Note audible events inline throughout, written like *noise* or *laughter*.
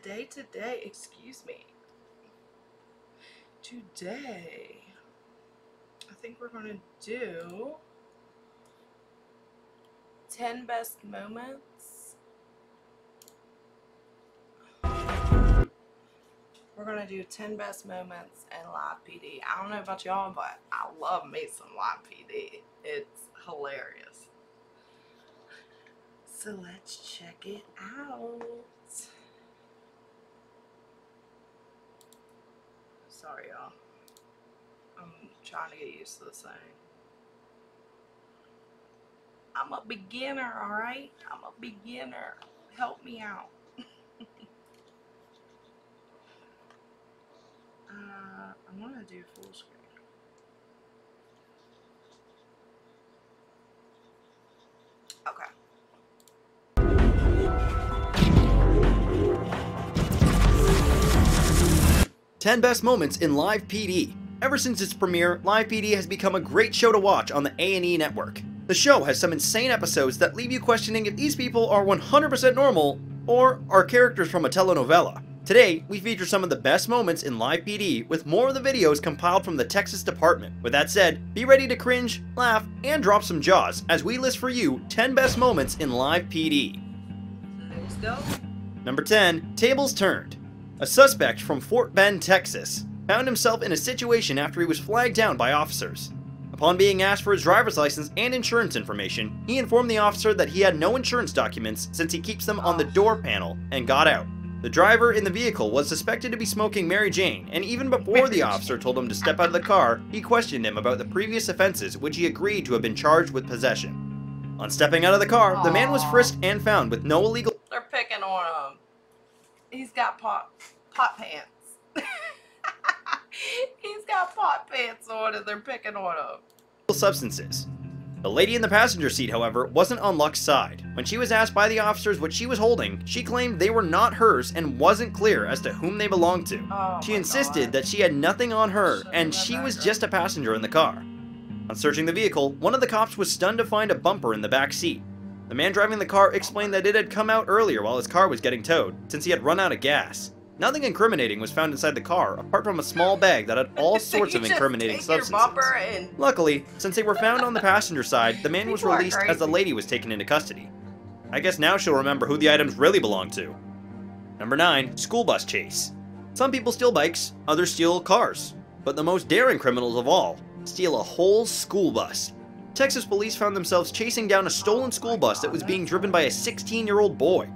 today, today, excuse me. Today, I think we're going to do 10 best moments. We're going to do 10 best moments in live PD. I don't know about y'all, but I love me some live PD. It's hilarious. So let's check it out. Sorry, y'all. I'm trying to get used to this thing. I'm a beginner, alright? I'm a beginner. Help me out. *laughs* uh, I want to do full screen. 10 Best Moments in Live PD. Ever since its premiere, Live PD has become a great show to watch on the A&E network. The show has some insane episodes that leave you questioning if these people are 100% normal or are characters from a telenovela. Today, we feature some of the best moments in Live PD with more of the videos compiled from the Texas department. With that said, be ready to cringe, laugh, and drop some jaws as we list for you 10 best moments in Live PD. Number 10, Tables Turned. A suspect from Fort Bend, Texas, found himself in a situation after he was flagged down by officers. Upon being asked for his driver's license and insurance information, he informed the officer that he had no insurance documents since he keeps them on the door panel and got out. The driver in the vehicle was suspected to be smoking Mary Jane, and even before the officer told him to step out of the car, he questioned him about the previous offenses which he agreed to have been charged with possession. On stepping out of the car, the man was frisked and found with no illegal They're picking on him. He's got pot pot pants. *laughs* He's got pot pants on and they're picking on him. substances. The lady in the passenger seat, however, wasn't on Luck's side. When she was asked by the officers what she was holding, she claimed they were not hers and wasn't clear as to whom they belonged to. Oh She insisted God. that she had nothing on her Should've and she was just a passenger in the car. On searching the vehicle, one of the cops was stunned to find a bumper in the back seat. The man driving the car explained that it had come out earlier while his car was getting towed, since he had run out of gas. Nothing incriminating was found inside the car, apart from a small bag that had all *laughs* sorts of incriminating substances. and Luckily, since they were found on the passenger side, the man *laughs* was People released as the lady was taken into custody. I guess now she'll remember who the items really belong to. Number 9. School Bus Chase Some people steal bikes, others steal cars. But the most daring criminals of all steal a whole school bus. Texas police found themselves chasing down a stolen school bus that was being driven by a 16-year-old boy.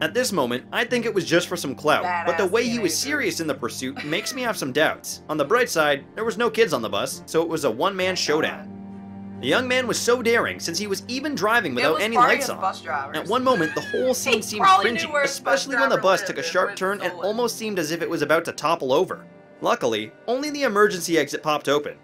At this moment, I think it was just for some clout, but the way he was serious in the pursuit makes me have some doubts. On the bright side, there was no kids on the bus, so it was a one-man showdown. The young man was so daring since he was even driving without any lights on. At one moment, the whole scene seemed probably knew cringy, where his bus especially when the bus took a sharp turn and almost seemed as if it was about to topple over. Luckily, only the emergency exit popped open.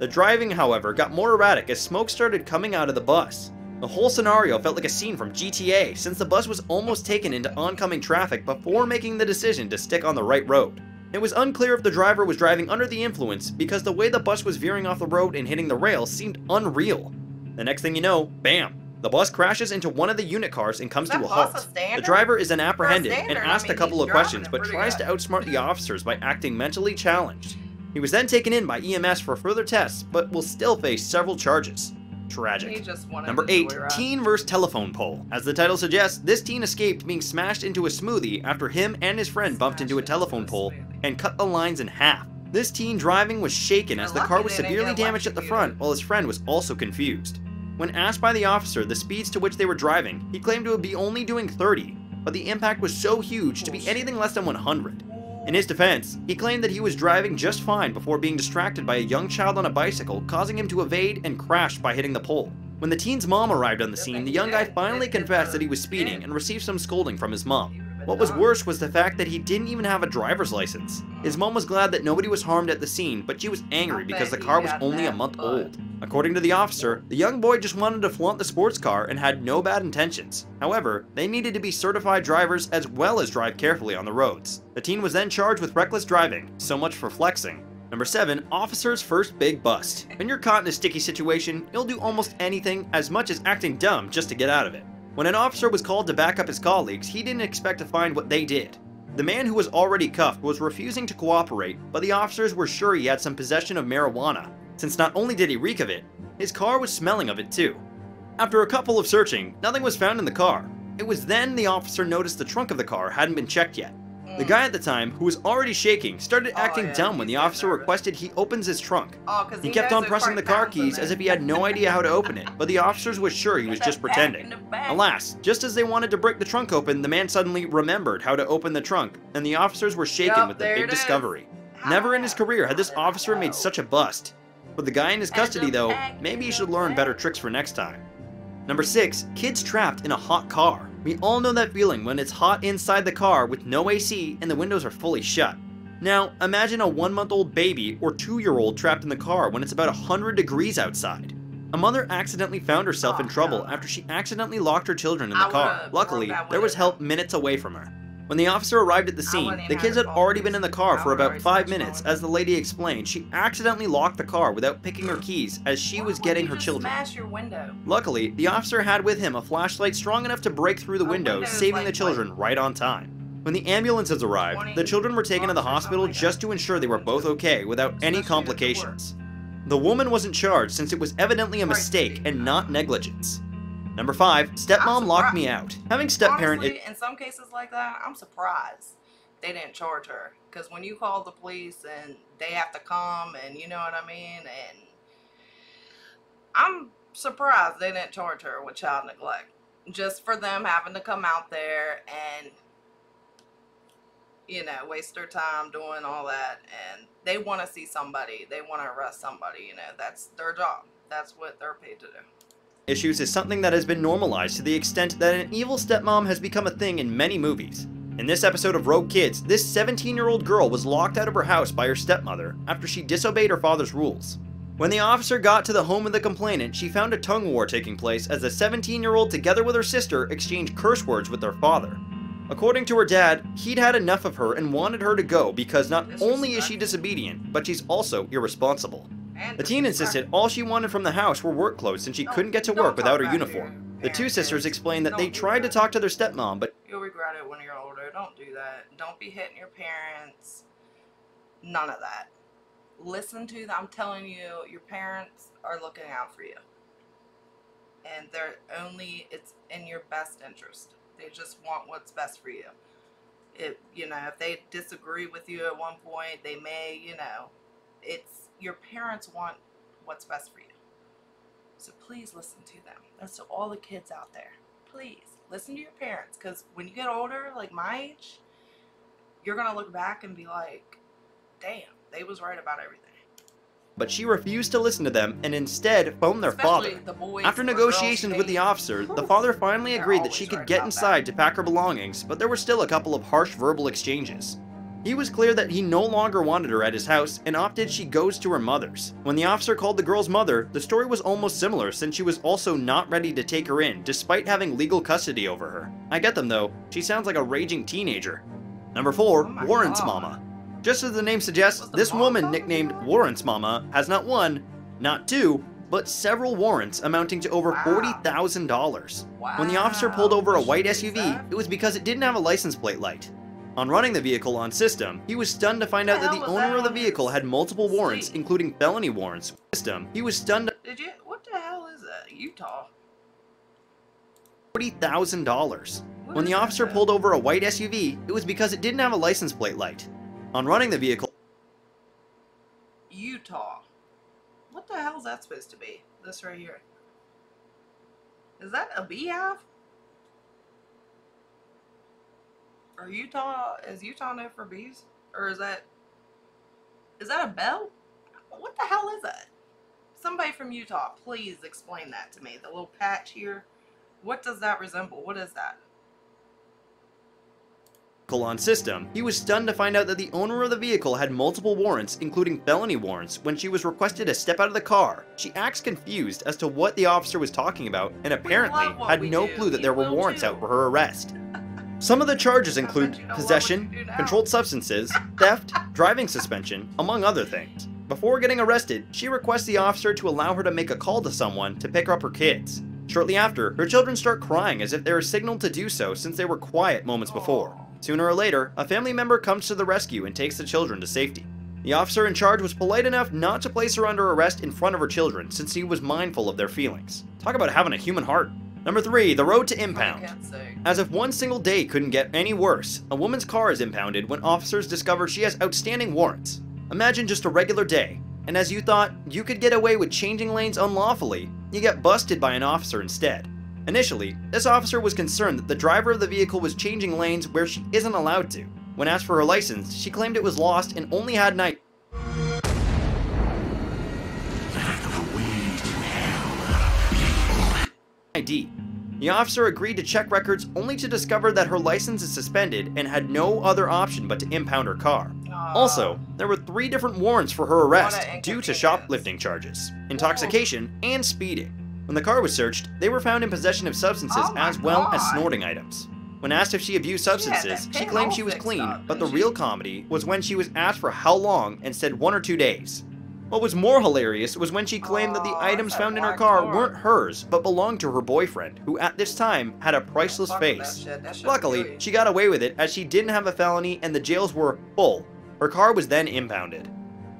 The driving, however, got more erratic as smoke started coming out of the bus. The whole scenario felt like a scene from GTA since the bus was almost taken into oncoming traffic before making the decision to stick on the right road. It was unclear if the driver was driving under the influence because the way the bus was veering off the road and hitting the rail seemed unreal. The next thing you know, bam, the bus crashes into one of the unit cars and comes to a halt. The driver is then apprehended and I asked a couple of questions but tries to outsmart the officers by acting mentally challenged. He was then taken in by EMS for further tests but will still face several charges. Tragic. He just wanted Number 8. Teen vs. Telephone Pole. As the title suggests, this teen escaped being smashed into a smoothie after him and his friend bumped into a Smashed into a telephone pole and cut the lines in half. This teen driving was shaken as the car was severely damaged at the front while his friend was also confused. When asked by the officer the speeds to which they were driving, he claimed to be only doing 30, but the impact was so huge to be anything less than 100. In his defense, he claimed that he was driving just fine before being distracted by a young child on a bicycle, causing him to evade and crash by hitting the pole. When the teen's mom arrived on the scene, the young guy finally confessed that he was speeding and received some scolding from his mom. What was worse was the fact that he didn't even have a driver's license. His mom was glad that nobody was harmed at the scene, but she was angry because the car was only a month old. According to the officer, the young boy just wanted to flaunt the sports car and had no bad intentions. However, they needed to be certified drivers as well as drive carefully on the roads. The teen was then charged with reckless driving, so much for flexing. Number 7. Officer's first big bust. When you're caught in a sticky situation, you'll do almost anything as much as acting dumb just to get out of it. When an officer was called to back up his colleagues, he didn't expect to find what they did. The man who was already cuffed was refusing to cooperate, but the officers were sure he had some possession of marijuana, since not only did he reek of it, his car was smelling of it too. After a couple of searching, nothing was found in the car. It was then the officer noticed the trunk of the car hadn't been checked yet. The guy at the time, who was already shaking, started Oh, acting yeah, dumb when the officer nervous. requested he opens his trunk. Oh, because He kept on pressing the car keys as if he had no idea how to open it, but the officers were sure he was just pretending. Alas, just as they wanted to break the trunk open, the man suddenly remembered how to open the trunk, and the officers were shaken Yup, with the big discovery. Never in his career had this officer made such a bust. With the guy in his custody though, maybe he should learn better tricks for next time. Number 6. Kids trapped in a hot car. We all know that feeling when it's hot inside the car with no AC and the windows are fully shut. Now, imagine a one month old baby or two year old trapped in the car when it's about 100 degrees outside. A mother accidentally found herself in Oh, trouble after she accidentally locked her children in the car. Luckily, there was help minutes away from her. When the officer arrived at the scene, the kids had already been in the car for about five minutes. As the lady explained, she accidentally locked the car without picking her keys as she was getting her children. Smash your window. Luckily, the officer had with him a flashlight strong enough to break through the window, saving the children right on time. When the ambulances arrived, the children were taken to the hospital just to ensure they were both okay without any Especially if it complications. The woman wasn't charged since it was evidently a mistake and not negligence. Number 5. Stepmom locked me out. Having stepparent. Honestly, in some cases like that, I'm surprised they didn't charge her. Because when you call the police and they have to come, and you know what I mean, and I'm surprised they didn't charge her with child neglect. Just for them having to come out there and, you know, waste their time doing all that. And they want to see somebody, they want to arrest somebody, you know, that's their job. That's what they're paid to do. Issues is something that has been normalized to the extent that an evil stepmom has become a thing in many movies. In this episode of Rogue Kids, this 17 year old girl was locked out of her house by her stepmother after she disobeyed her father's rules. When the officer got to the home of the complainant, she found a tongue war taking place as the 17 year old, together with her sister, exchanged curse words with their father. According to her dad, he'd had enough of her and wanted her to go because not only is she disobedient, but she's also irresponsible. The teen insisted all she wanted from the house were work clothes since she couldn't get to work without her uniform. The two sisters explained that they tried to talk to their stepmom, but You'll regret it when you're older. Don't do that. Don't be hitting your parents. None of that. Listen to them. I'm telling you, your parents are looking out for you. And they're only, it's in your best interest. They just want what's best for you. If, you know, if they disagree with you at one point, they may, you know, it's, your parents want what's best for you. So please listen to them. That's to all the kids out there. Please listen to your parents because when you get older, like my age, you're gonna look back and be like, "Damn, they was right about everything." but she refused to listen to them and instead phoned their Especially father. the After negotiations with the officer, the father finally They're agreed that she could right get inside that. to pack her belongings, but there were still a couple of harsh verbal exchanges. He was clear that he no longer wanted her at his house and opted she goes to her mother's. When the officer called the girl's mother, the story was almost similar since she was also not ready to take her in despite having legal custody over her. I get them though, she sounds like a raging teenager. Number 4, Oh my Warrant's God. Mama. Just as the name suggests, this woman nicknamed? Warrant's Mama has not one, not two, but several warrants amounting to over $40,000. When the officer pulled over a white SUV, it was because it didn't have a license plate light. On running the vehicle on system, he was stunned to find out that the owner that of the vehicle had multiple warrants, including felony warrants. System, he was stunned Did you? What the hell is uh, that? Utah. $40,000. When the officer pulled over a white SUV, it was because it didn't have a license plate light. On running the vehicle, Utah. What the hell is that supposed to be? This right here. Is that a beehive? Or Utah? Is Utah known for bees? Or is that? Is that a bell? What the hell is that? Somebody from Utah, please explain that to me. The little patch here. What does that resemble? What is that? on system, he was stunned to find out that the owner of the vehicle had multiple warrants, including felony warrants. When she was requested to step out of the car, she acts confused as to what the officer was talking about and apparently had no do. clue that You there were warrants too. out for her arrest. *laughs* Some of the charges include you know what possession, would you do now. controlled substances, theft, driving suspension, among other things. Before getting arrested, she requests the officer to allow her to make a call to someone to pick up her kids. Shortly after, her children start crying as if they were signaled to do so since they were quiet moments before. Sooner or later, a family member comes to the rescue and takes the children to safety. The officer in charge was polite enough not to place her under arrest in front of her children since he was mindful of their feelings. Talk about having a human heart. Number 3. The road to impound. Oh, as if one single day couldn't get any worse, a woman's car is impounded when officers discover she has outstanding warrants. Imagine just a regular day, and as you thought you could get away with changing lanes unlawfully, you get busted by an officer instead. Initially, this officer was concerned that the driver of the vehicle was changing lanes where she isn't allowed to. When asked for her license, she claimed it was lost and only had an ID. The officer agreed to check records only to discover that her license is suspended and had no other option but to impound her car. Also, there were three different warrants for her arrest due to shoplifting charges, intoxication, and speeding. When the car was searched, they were found in possession of substances Oh as well as snorting items. When asked if she abused substances, she claimed she was clean, up, but the she? real comedy was when she was asked for how long and said one or two days. What was more hilarious was when she claimed that the oh, items found in her car weren't hers, but belonged to her boyfriend, who at this time had a priceless face. shit. That shit Luckily, she got away with it as she didn't have a felony and the jails were full. Her car was then impounded.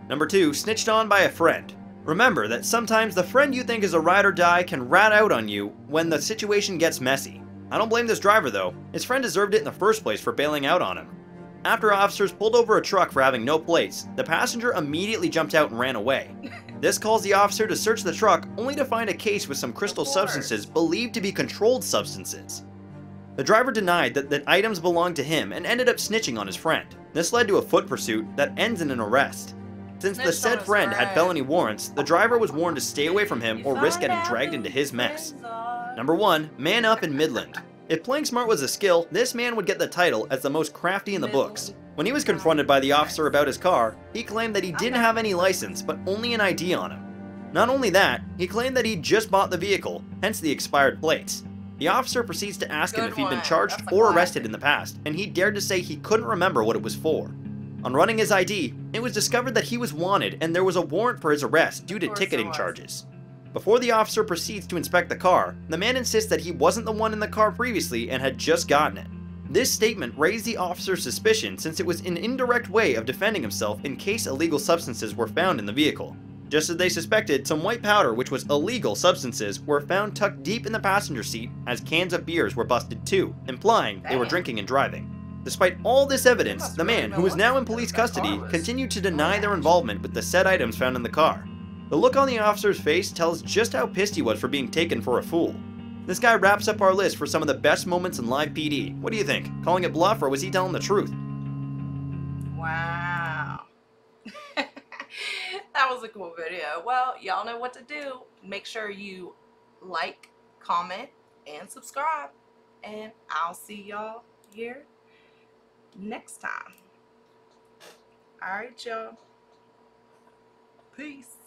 Number 2. Snitched on by a friend. Remember that sometimes the friend you think is a ride or die can rat out on you when the situation gets messy. I don't blame this driver though. His friend deserved it in the first place for bailing out on him. After officers pulled over a truck for having no plates, the passenger immediately jumped out and ran away. *laughs* This caused the officer to search the truck only to find a case with some crystal substances believed to be controlled substances. The driver denied that the items belonged to him and ended up snitching on his friend. This led to a foot pursuit that ends in an arrest. Since the said friend had felony warrants, the driver was warned to stay away from him or risk getting dragged into his his mess. Number 1. Man Up in Midland. If playing smart was a skill, this man would get the title as the most crafty in the books. When he was confronted by the officer about his car, he claimed that he didn't have any license, but only an ID on him. Not only that, he claimed that he'd just bought the vehicle, hence the expired plates. The officer proceeds to ask him if he'd been charged or arrested in the past, and he dared to say he couldn't remember what it was for. On running his ID, it was discovered that he was wanted and there was a warrant for his arrest due to ticketing charges. Before the officer proceeds to inspect the car, the man insists that he wasn't the one in the car previously and had just gotten it. This statement raised the officer's suspicion since it was an indirect way of defending himself in case illegal substances were found in the vehicle. Just as they suspected, some white powder, which was illegal substances, were found tucked deep in the passenger seat as cans of beers were busted too, implying they were drinking and driving. Despite all this evidence, the man, who is now in police custody, continued to deny their involvement with the said items found in the car. The look on the officer's face tells just how pissed he was for being taken for a fool. This guy wraps up our list for some of the best moments in live PD. What do you think? Calling it bluff or was he telling the truth? Wow. *laughs* that was a cool video. Well, y'all know what to do. Make sure you like, comment, and subscribe. And I'll see y'all here next time. All right, y'all. Peace.